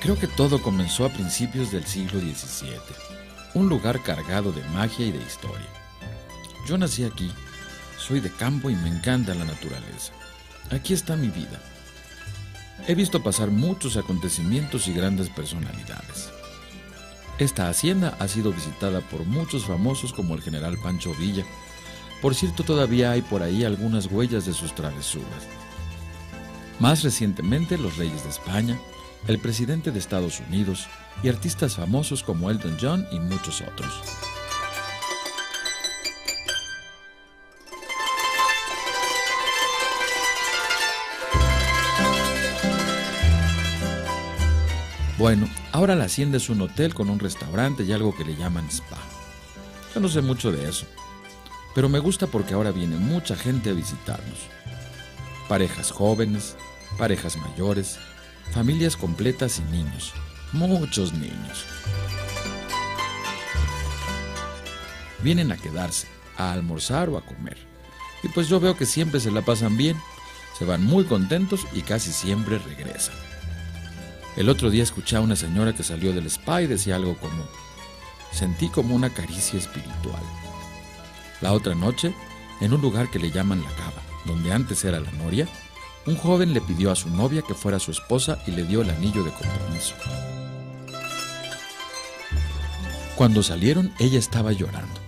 Creo que todo comenzó a principios del siglo XVII, un lugar cargado de magia y de historia. Yo nací aquí, soy de campo y me encanta la naturaleza. Aquí está mi vida. He visto pasar muchos acontecimientos y grandes personalidades. Esta hacienda ha sido visitada por muchos famosos como el general Pancho Villa. Por cierto, todavía hay por ahí algunas huellas de sus travesuras. Más recientemente, los reyes de España, el presidente de Estados Unidos y artistas famosos como Elton John y muchos otros. Bueno, ahora la hacienda es un hotel con un restaurante y algo que le llaman spa. Yo no sé mucho de eso, pero me gusta porque ahora viene mucha gente a visitarnos. Parejas jóvenes, parejas mayores, familias completas y niños, muchos niños. Vienen a quedarse, a almorzar o a comer. Y pues yo veo que siempre se la pasan bien, se van muy contentos y casi siempre regresan. El otro día escuché a una señora que salió del spa y decía algo como, sentí como una caricia espiritual. La otra noche, en un lugar que le llaman la cava, donde antes era la noria, un joven le pidió a su novia que fuera su esposa y le dio el anillo de compromiso. Cuando salieron, ella estaba llorando.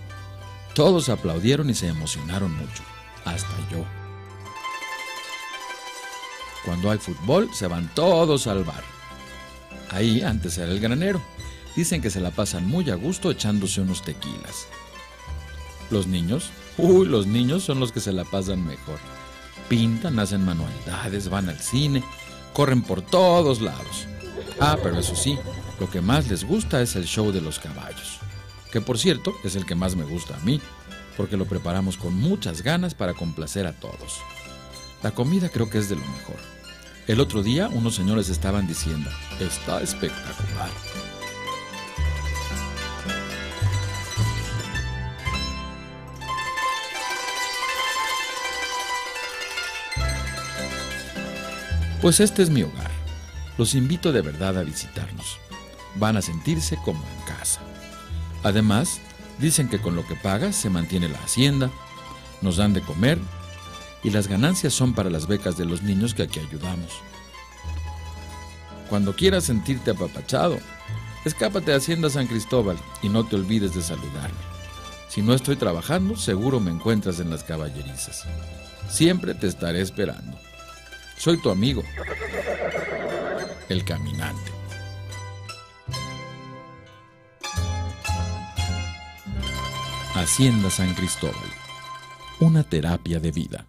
Todos aplaudieron y se emocionaron mucho, hasta yo. Cuando hay fútbol, se van todos al bar. Ahí antes era el granero. Dicen que se la pasan muy a gusto echándose unos tequilas. Los niños, uy, los niños son los que se la pasan mejor. Pintan, hacen manualidades, van al cine, corren por todos lados. Ah, pero eso sí, lo que más les gusta es el show de los caballos. Que por cierto, es el que más me gusta a mí, porque lo preparamos con muchas ganas para complacer a todos. La comida creo que es de lo mejor. El otro día unos señores estaban diciendo, está espectacular. Pues este es mi hogar. Los invito de verdad a visitarnos. Van a sentirse como en casa. Además, dicen que con lo que pagas se mantiene la hacienda, nos dan de comer y las ganancias son para las becas de los niños que aquí ayudamos. Cuando quieras sentirte apapachado, escápate a Hacienda San Cristóbal y no te olvides de saludarme. Si no estoy trabajando, seguro me encuentras en las caballerizas. Siempre te estaré esperando. Soy tu amigo, el caminante. Hacienda San Cristóbal, una terapia de vida.